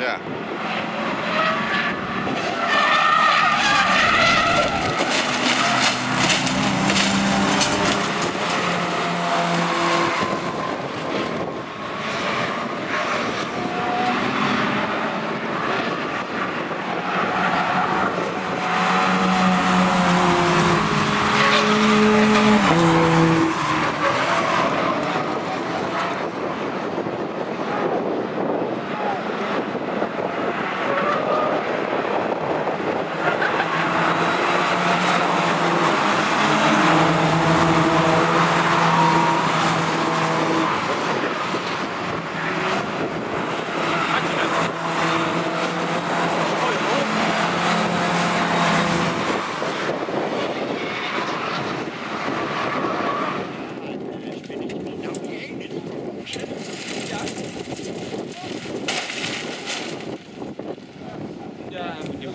Ja.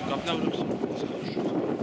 Kapına vurursun. Sıkılır.